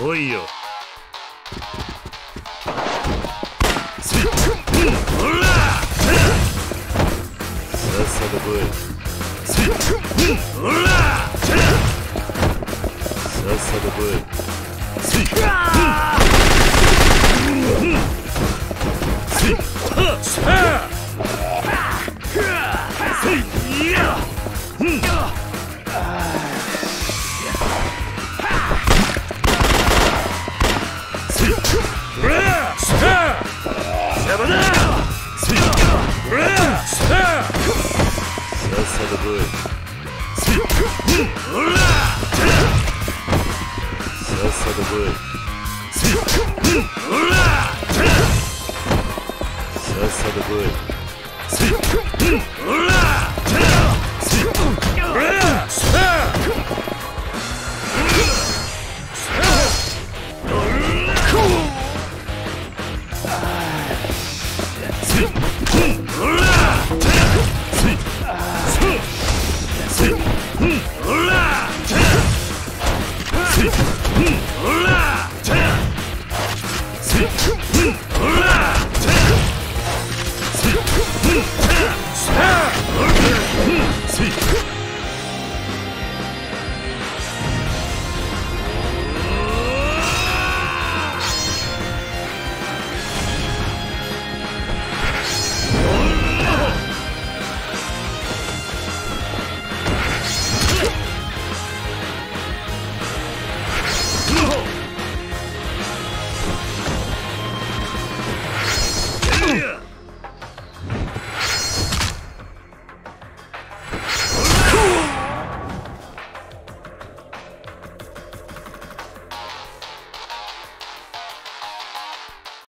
来いよ。さっさと来いさっさと来いさっさと来いさっさと来いさっさと来ほら